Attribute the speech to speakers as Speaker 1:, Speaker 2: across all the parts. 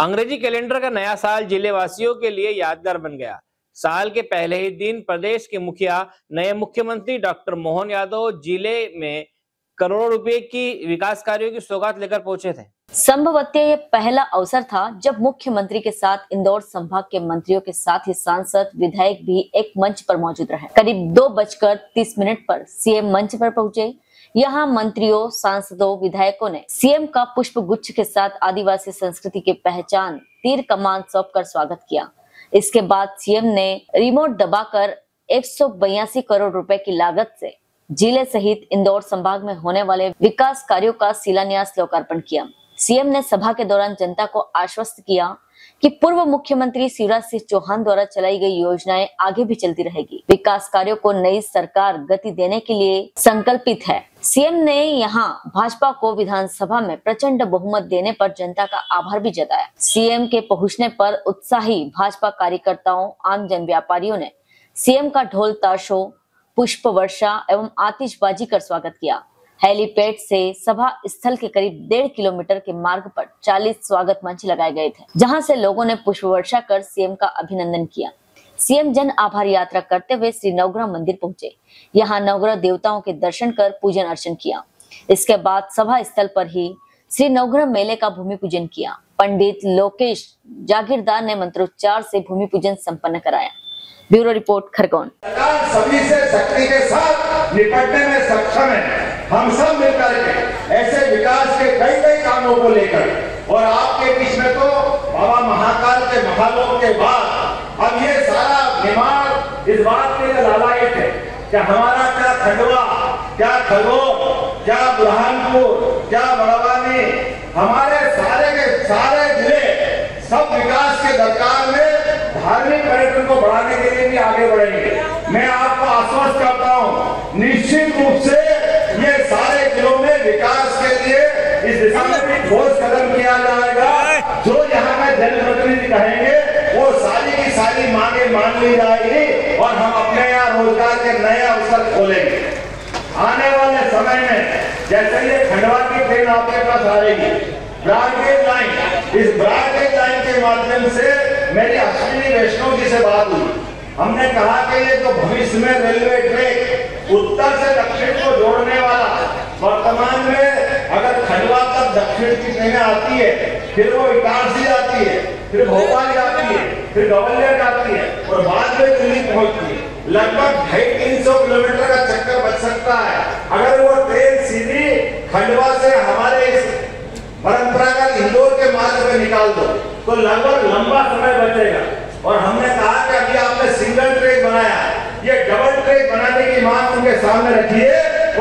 Speaker 1: अंग्रेज़ी कैलेंडर का नया साल ज़िले वासियों के लिए यादगार बन गया। साल के पहले ही दिन प्रदेश के मुखिया, नए मुख्यमंत्री डॉक्टर मोहन यादव ज़िले में करोड़ों रुपए की विकास कार्यों की सौगात लेकर पहुँचे थे।
Speaker 2: संभवतः ये पहला अवसर था जब मुख्यमंत्री के साथ इंदौर संभाग के मंत्रियों के साथ ही सांसद, विधायक भी एक मंच पर मौजूद रहे। करीब दो बजकर तीस मिनट पर सीएम मंच पर पहुँचे। यहाँ मंत्रियों, सांसदों, विधायकों ने सीएम का पुष्प गुच्छ के साथ आदिवासी संस्कृति की पहचान, तीर कमान सौंप कर स्वागत किया। इसके बाद सीएम ने रिमोट दबाकर एक सौ बयासी करोड़ रुपए की लागत से ज़िले सहित इंदौर संभाग में होने वाले विकास कार्यों का शिलान्यास, लोकार्पण किया। सीएम ने सभा के दौरान जनता को आश्वस्त किया कि पूर्व मुख्यमंत्री शिवराज सिंह चौहान द्वारा चलाई गई योजनाएँ आगे भी चलती रहेगी। विकास कार्यों को नई सरकार गति देने के लिए संकल्पित है। सीएम ने यहाँ भाजपा को विधानसभा में प्रचंड बहुमत देने पर जनता का आभार भी जताया। सीएम के पहुँचने पर उत्साही भाजपा कार्यकर्ताओं आम जन व्यापारियों ने सीएम का ढोल, ताशो पुष्प वर्षा एवं आतिशबाजी कर स्वागत किया। हेलीपैड से सभा स्थल के करीब डेढ़ किलोमीटर के मार्ग पर 40 स्वागत मंच लगाए गए थे, जहाँ से लोगों ने पुष्प वर्षा कर सीएम का अभिनंदन किया। सीएम जन आभार यात्रा करते हुए श्री नवग्रह मंदिर पहुँचे। यहाँ नवग्रह देवताओं के दर्शन कर पूजन अर्चन किया। इसके बाद सभा स्थल पर ही श्री नवग्रह मेले का भूमि पूजन किया। पंडित लोकेश जागीरदार ने मंत्रोच्चार से भूमि पूजन संपन्न कराया। Bureau report, Khargone.
Speaker 3: सभी से शक्ति के साथ निपटने में सक्षम है। हम सब मिलकर के ऐसे विकास के कई कई कामों को लेकर और आपके बीच में तो बाबा महाकाल के महालोक के बाद अब ये सारा निर्माण इस बात के लालायत है कि हमारा क्या खंडवा, क्या खरगोन, क्या बुरहानपुर, क्या बड़वानी, हमारे सारे के सारे ज़िले सब विकास के दरकार में धार्मिक पर्यटन को बढ़ाने के लिए भी आगे बढ़ेंगे। मैं आपको आश्वस्त करता हूँ, निश्चित रूप से ये सारे जिलों में विकास के लिए इस दिशा में भी ठोस कदम किया जाएगा। जो यहाँ का जनप्रतिनिधि कहेंगे वो सारी की सारी मांगे मान ली जाएगी और हम अपने यहाँ रोज़गार के नए अवसर खोलेंगे। आने वाले समय में, जैसे ये खंडवा की ट्रेन आपके पास आ रही ब्रॉडगेज लाइन, इस ब्रॉडगेज माध्यम से मेरी अश्विनी वैष्णव जी से बात हुई। हमने कहा कि ये जो भविष्य में रेलवे ट्रैक उत्तर से दक्षिण को जोड़ने वाला, वर्तमान में अगर खंडवा तक दक्षिण की ट्रेनें आती है, फिर वो इटारसी जाती है, फिर भोपाल जाती है, फिर ग्वालियर जाती है और बाद में दिल्ली पहुँचती है। लगभग ढाई तीन सौ किलोमीटर का चक्कर बच सकता है अगर वो ट्रेन सीधी खंडवा से हमारे इस परंपरागत इंदौर के मार्ग में निकाल दो लगभग लंबा समय बचेगा। और हमने कहा कि अभी आपने सिंगल ट्रेक बनाया ये डबल ट्रेक बनाने की मांग उनके सामने रखिए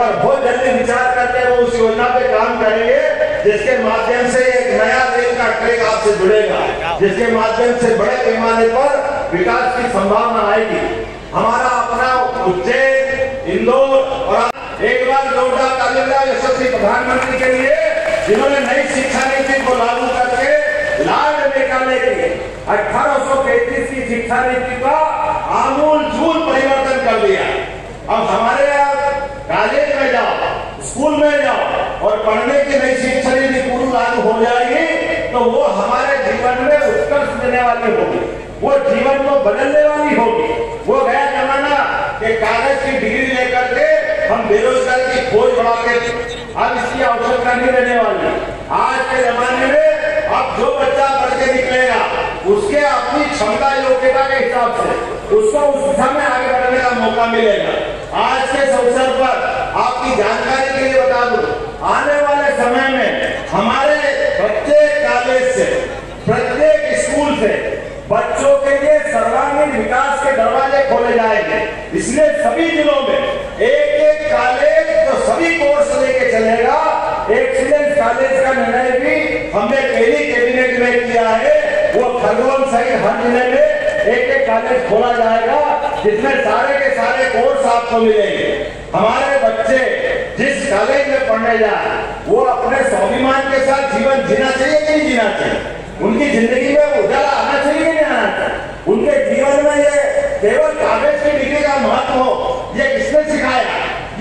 Speaker 3: और बहुत जल्दी विचार करके वो उस योजना पे काम करेंगे, जिसके माध्यम से एक नया रेल का ट्रेक आपसे जुड़ेगा, जिसके माध्यम से बड़े पैमाने पर विकास की संभावना आएगी। हमारा अपना उज्जैन, इंदौर और एक बार जोरदार तालियाँ यशस्वी प्रधानमंत्री के लिए जिन्होंने नई शिक्षा नीति को लागू निकालने के लिए अठारह की शिक्षा नीति का आमूल चूल परिवर्तन कर दिया। अब हमारे यहाँ कॉलेज में जाओ, स्कूल में जाओ, और पढ़ने की नई शिक्षा नीति पूरी लागू हो जाएगी तो वो हमारे जीवन में उत्कर्ष देने वाली होगी। वो जीवन को बदलने वाली होगी। वो गया जमाना के कागज़ की डिग्री लेकर के हम बेरोजगारी की खोज बढ़ाते अब इसकी आवश्यकता नहीं रहने वाली। आज के जमाने में अब जो बच्चा पढ़ के क्षमता योग्यता के हिसाब से उसको उस दिशा में आगे बढ़ने का मौका मिलेगा। आज के अवसर पर आपकी जानकारी के लिए बता दूँ, आने वाले समय में हमारे प्रत्येक कॉलेज से, प्रत्येक स्कूल से बच्चों के लिए सर्वांगीण विकास के दरवाजे खोले जाएँगे। इसलिए सभी जिलों में एक एक कॉलेज जो सभी कोर्स लेके चलेगा एक्सीलेंस कॉलेज का निर्णय भी हमने पहली कैबिनेट में किया है। वो खरगोन सहित हर ज़िले में एक एक कॉलेज खोला जाएगा, जिसमें सारे के सारे कोर्स आपको मिलेंगे। हमारे बच्चे जिस कॉलेज में पढ़ने जाए, वो अपने स्वाभिमान के साथ जीवन जीना चाहिए कि नहीं जीना चाहिए? उनकी ज़िंदगी में उजाला आना चाहिए नहीं आना चाहिए? उनके जीवन में ये केवल कागज़ की डिग्री का महत्व हो, ये किसने सिखाया?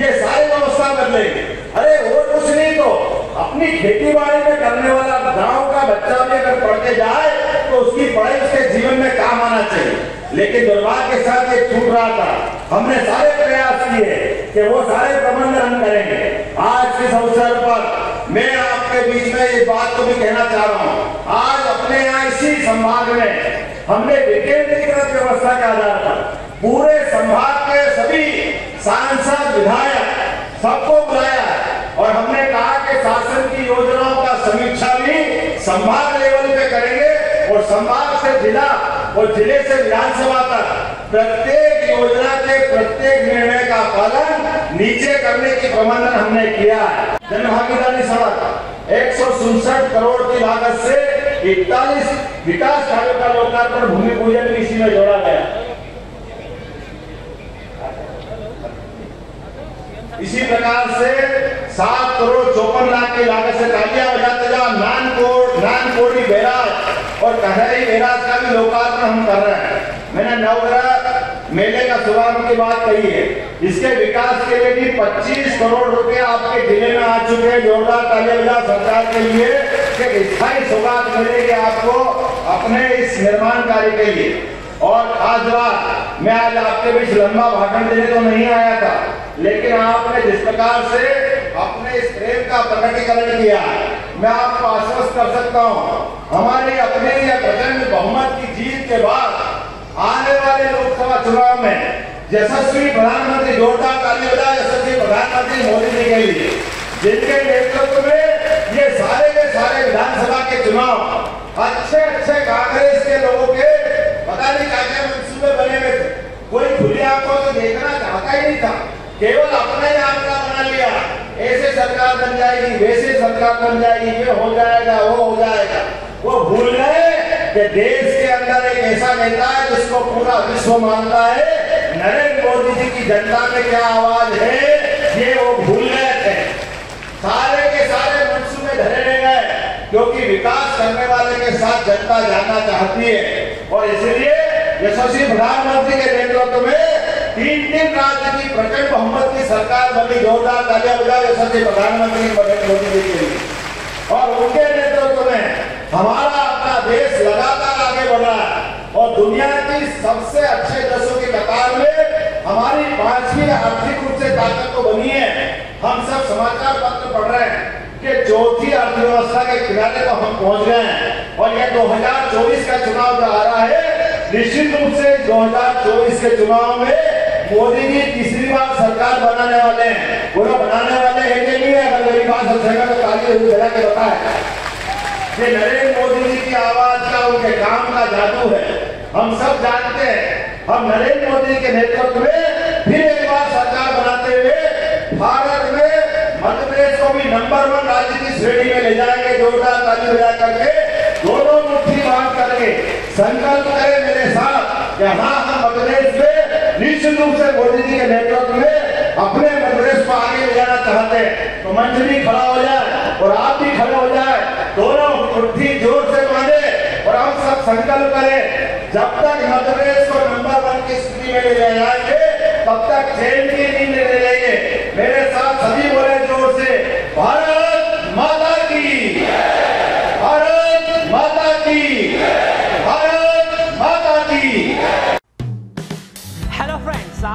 Speaker 3: ये सारी व्यवस्था बदलेगी। अरे वो कुछ नहीं तो अपनी खेती बाड़ी में करने वाला गाँव का बच्चा भी अगर पढ़ के जाए उसकी पढ़ाई उसके जीवन में काम आना चाहिए। लेकिन दुर्भाग्य के साथ ये छूट रहा था। हमने सारे प्रयास किए कि वो सारे प्रबंध हम करेंगे। आज इस अवसर पर मैं आपके बीच में इस बात को भी कहना चाह रहा हूँ। आज अपने यहाँ इसी संभाग में हमने विकेंद्रीकृत व्यवस्था के आधार पर पूरे संभाग के सभी सांसद, विधायक सबको बुलाया और हमने कहा की योजनाओं का समीक्षा भी संभाग लेवल पे करेंगे और संभाग से जिला और ज़िले से विधानसभा तक प्रत्येक योजना के प्रत्येक निर्णय का पालन नीचे करने की प्रबंधन हमने किया है। जन भागीदारी सड़क, एक करोड़ की लागत से इकतालीस विकास कार्यों का लोकार्पण भूमि पूजन भी इसी में जोड़ा गया। इसी प्रकार से सात करोड़ चौपन लाख की लागत से तालियाँ बजाते जाओ नान कोड नान कोडी बैराज और कहरी बैराज का लोकार्पण हम कर रहे हैं। मैंने नवग्रह मेले का शुभारंभ की बात कही है। इसके विकास के लिए भी 25 करोड़ रुपए आपके ज़िले में आ चुके हैं। जोरदार तालियाँ सरकार के लिए स्थायी सौगात मिलेगी आपको अपने इस निर्माण कार्य के लिए। और खास बात, मैं आज आपके बीच लंबा भाषण देने तो नहीं आया था, लेकिन आपने जिस प्रकार से अपने इस प्रेम का प्रकटीकरण किया मैं आपको आश्वस्त कर सकता हूँ, हमारी अपने या प्रचंड बहुमत की जीत के बाद आने वाले लोकसभा चुनाव में यशस्वी प्रधानमंत्री जोरदार ताली बजा यशस्वी प्रधानमंत्री मोदी जी के लिए, जिनके नेतृत्व में ये सारे के सारे विधानसभा के चुनाव अच्छे अच्छे कांग्रेस के लोगों के, पता नहीं क्या क्या मंसूबे बने हुए थे। कोई खुली आँखों से देखना चाहता ही नहीं था, केवल अपने ही आंकड़ा बना लिया। ऐसे सरकार बन जाएगी, वैसे सरकार बन जाएगी, ये हो जाएगा, वो हो जाएगा। वो भूल गए कि देश के अंदर एक ऐसा नेता है जिसको पूरा विश्व मानता है। नरेंद्र मोदी जी की जनता में क्या आवाज़ है? ये वो भूल गए थे। सारे के सारे मंसूबे धरे रह गए, क्योंकि विकास करने वाले के साथ जनता जाना चाहती है। और इसलिए यशस्वी प्रधानमंत्री के नेतृत्व में तीन तीन राज्य की प्रचंड बहुमत की सरकार बनी जोरदार तालियाँ बजाओ यशस्वी प्रधानमंत्री नरेंद्र मोदी जी के लिए और उनके नेतृत्व में हमारा अपना देश लगातार आगे बढ़ रहा है। और दुनिया की सबसे अच्छे देशों की कतार में हमारी पांचवी आर्थिक रूप से ताकत तो बनी है। हम सब समाचार पत्र पढ़ रहे हैं कि चौथी अर्थव्यवस्था के किनारे पर हम पहुँच गए हैं। और यह 2024 का चुनाव जो आ रहा है, निश्चित रूप से 2024 के चुनाव में मोदी जी तीसरी बार सरकार बनाने वाले हैं। बोलो, बनाने वाले हैं कि नहीं है? अगर मेरी बात समझेगा तो ताली बजा के बताए? कि नरेंद्र मोदी जी की आवाज़ का, उनके काम का जादू है। हम सब जानते हैं, हम नरेंद्र मोदी के नेतृत्व में फिर एक बार सरकार बनाते हुए भारत में मध्यप्रदेश को भी नंबर वन राज्य की श्रेणी में ले जाएँगे, जोरदार ताली बजा करके, दोनों मुट्ठी बाँध करके। संकल्प करें मेरे साथ कि हाँ हम मध्य प्रदेश में निश्चित रूप से मोदी जी के नेतृत्व में अपने मध्य प्रदेश को आगे ले जाना चाहते हैं। तो मंच भी खड़ा हो जाए और आप भी खड़े हो जाए, दोनों मुट्ठी ज़ोर से बांधे और हम सब संकल्प करें, जब तक मध्य प्रदेश को नंबर वन की स्थिति में ले जाएँगे, तब तक चैन की नींद ले लेंगे मेरे साथ सभी बोले ज़ोर से, भारत